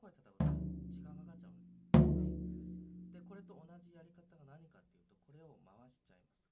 声こ叩くと時間がかかっちゃうんです。でこれと同じやり方が何かっていうとこれを回しちゃいます。